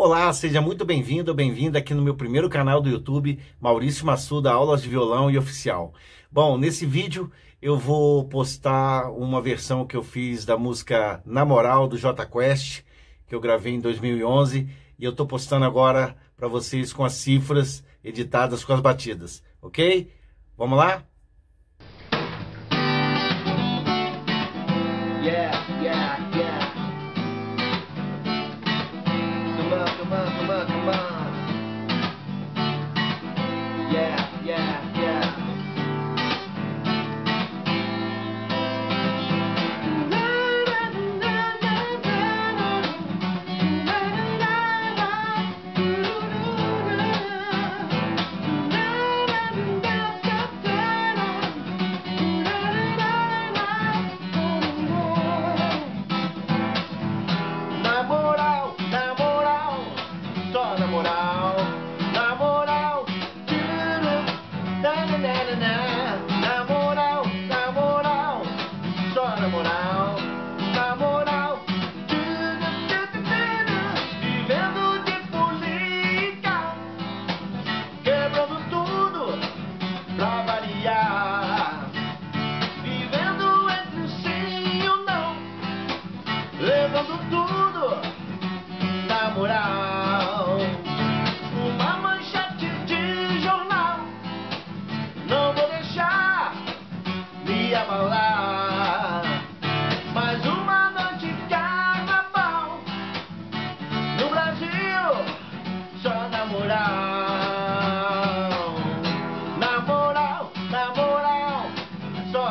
Olá, seja muito bem-vindo ou bem-vinda aqui no meu primeiro canal do YouTube, Maurício Massuda, Aulas de Violão e Oficial. Bom, nesse vídeo eu vou postar uma versão que eu fiz da música Na Moral do J Quest, que eu gravei em 2011, e eu tô postando agora para vocês com as cifras editadas com as batidas, ok? Vamos lá? Yeah, yeah, yeah.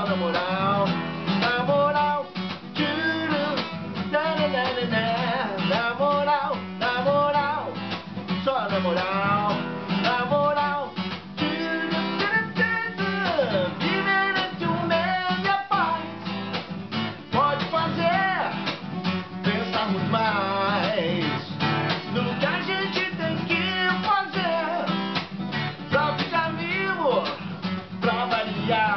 Na moral, na moral. Na na na na na, na moral, na moral, só na moral, na moral. Tchuru, tchuru, tchuru, viver entre o medo e a paz pode fazer pensarmos mais no que a gente tem que fazer pra ficar vivo, pra variar.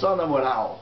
só na moral.